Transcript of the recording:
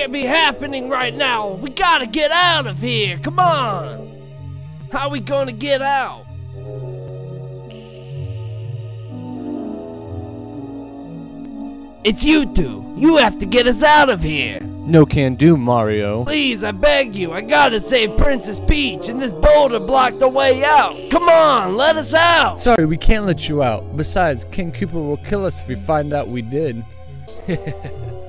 Can't be happening right now. We gotta get out of here. Come on. How are we gonna get out? It's you two. You have to get us out of here. No can do, Mario. Please, I beg you. I gotta save Princess Peach, and this boulder blocked the way out. Come on, let us out. Sorry, we can't let you out. Besides, King Koopa will kill us if we find out we did.